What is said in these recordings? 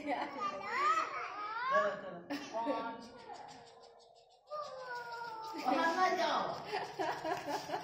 对了对了，我慢慢叫，哈哈哈哈。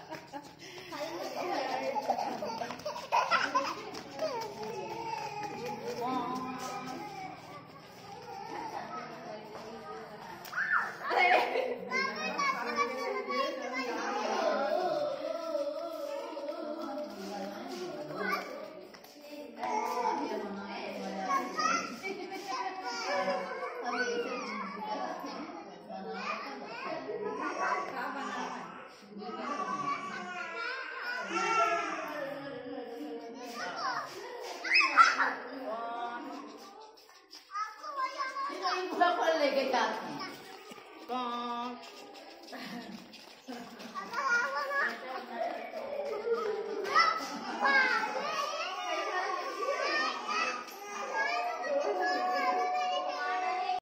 সকল লেগে কাছে